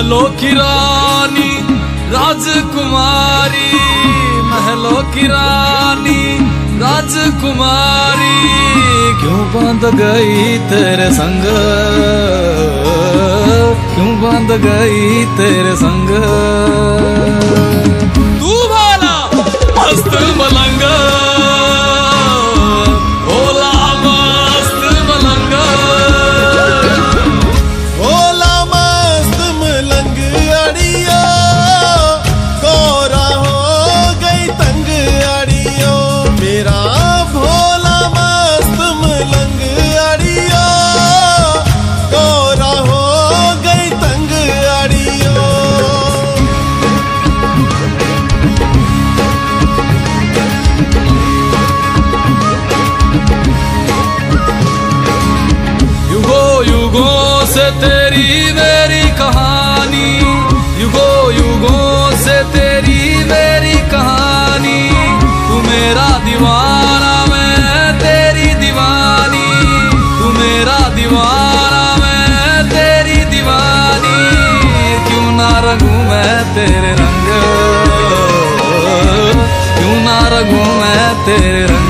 महलों की रानी राजकुमारी। महलों की रानी राजकुमारी। क्यों बाँध गई तेरे संग? क्यों बाँध गई तेरे संग? तू भाला मस्त मलंग। से तेरी मेरी कहानी, युगो युगों से तेरी मेरी कहानी। तू मेरा दीवाना, मैं तेरी दीवानी। तू मेरा दीवाना, मैं तेरी दीवानी। क्यों ना रंगू मैं तेरे रंग? क्यों ना रंगू मैं तेरे रंग?